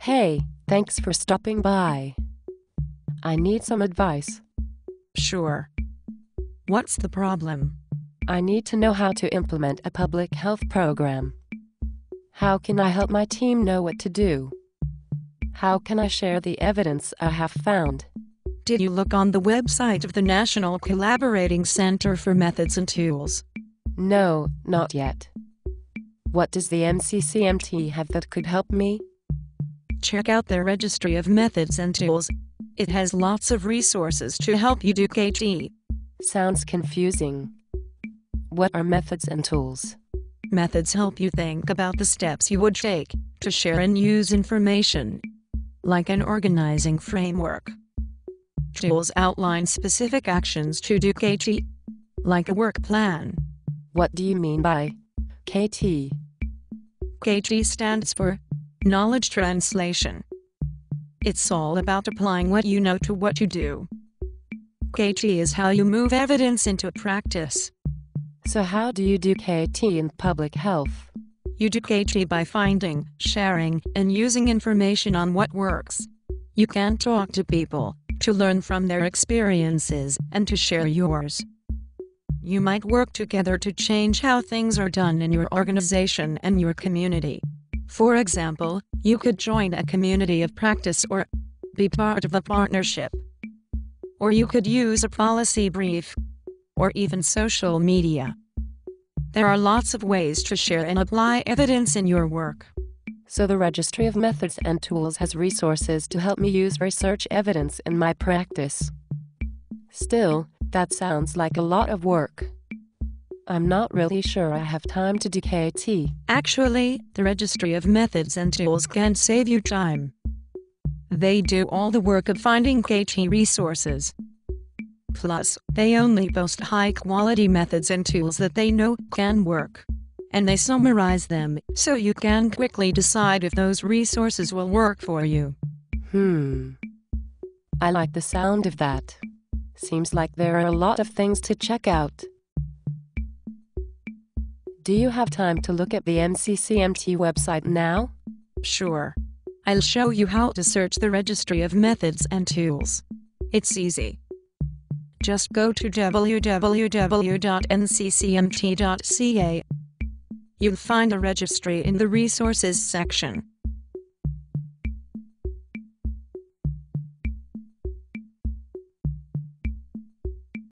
Hey, thanks for stopping by. I need some advice. Sure. What's the problem? I need to know how to implement a public health program. How can I help my team know what to do? How can I share the evidence I have found? Did you look on the website of the National Collaborating Center for Methods and Tools? No, not yet. What does the NCCMT have that could help me? Check out their registry of methods and tools. It has lots of resources to help you do KT. Sounds confusing. What are methods and tools? Methods help you think about the steps you would take to share and use information, like an organizing framework. Tools outline specific actions to do KT, like a work plan. What do you mean by KT? KT stands for Knowledge Translation. It's all about applying what you know to what you do. KT is how you move evidence into practice. So, how do you do KT in public health? You do KT by finding, sharing, and using information on what works. You can talk to people, to learn from their experiences, and to share yours. You might work together to change how things are done in your organization and your community. For example, you could join a community of practice or be part of a partnership. Or you could use a policy brief, or even social media. There are lots of ways to share and apply evidence in your work. So, the Registry of Methods and Tools has resources to help me use research evidence in my practice. Still, that sounds like a lot of work. I'm not really sure I have time to do KT. Actually, the Registry of Methods and Tools can save you time. They do all the work of finding KT resources. Plus, they only post high quality methods and tools that they know can work. And they summarize them so you can quickly decide if those resources will work for you. Hmm. I like the sound of that. Seems like there are a lot of things to check out. Do you have time to look at the NCCMT website now? Sure. I'll show you how to search the Registry of Methods and Tools. It's easy. Just go to www.nccmt.ca. You'll find a registry in the Resources section.